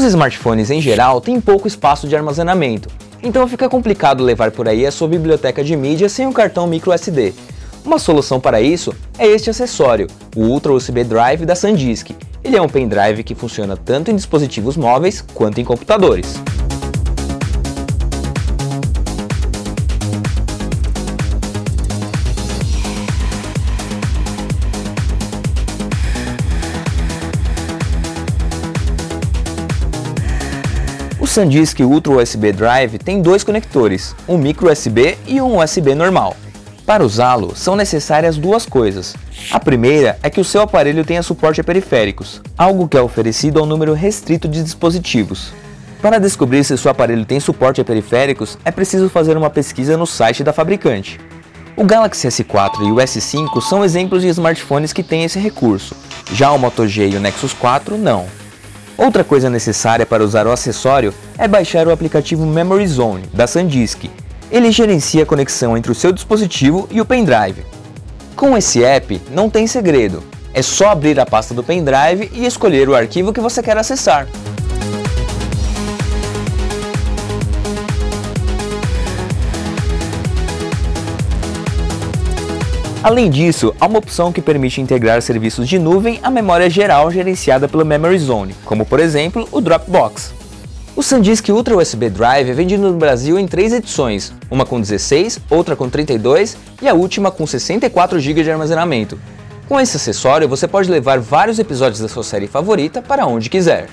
Os smartphones em geral têm pouco espaço de armazenamento, então fica complicado levar por aí a sua biblioteca de mídia sem um cartão microSD. Uma solução para isso é este acessório, o Ultra USB Drive da SanDisk. Ele é um pendrive que funciona tanto em dispositivos móveis quanto em computadores. SanDisk Ultra USB Drive tem dois conectores, um micro USB e um USB normal. Para usá-lo, são necessárias duas coisas. A primeira é que o seu aparelho tenha suporte a periféricos, algo que é oferecido a um número restrito de dispositivos. Para descobrir se seu aparelho tem suporte a periféricos, é preciso fazer uma pesquisa no site da fabricante. O Galaxy S4 e o S5 são exemplos de smartphones que têm esse recurso, já o Moto G e o Nexus 4 não. Outra coisa necessária para usar o acessório é baixar o aplicativo Memory Zone da SanDisk. Ele gerencia a conexão entre o seu dispositivo e o pendrive. Com esse app, não tem segredo. É só abrir a pasta do pendrive e escolher o arquivo que você quer acessar. Além disso, há uma opção que permite integrar serviços de nuvem à memória geral gerenciada pelo Memory Zone, como por exemplo o Dropbox. O SanDisk Ultra USB Drive é vendido no Brasil em três edições, uma com 16, outra com 32 e a última com 64 GB de armazenamento. Com esse acessório, você pode levar vários episódios da sua série favorita para onde quiser.